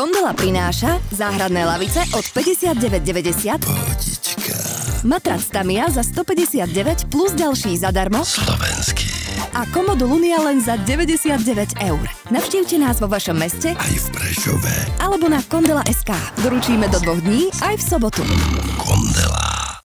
Kondola prináša záhradné lavice od 59,90. Pohodička. Matrac Tamia za 159 plus ďalší zadarmo. Slovenský. A komodu Lunia len za 99 eur. Navštívte nás vo vašom meste aj v Prešove alebo na Kondela.sk. Doručíme do dvoch dní aj v sobotu. Kondela.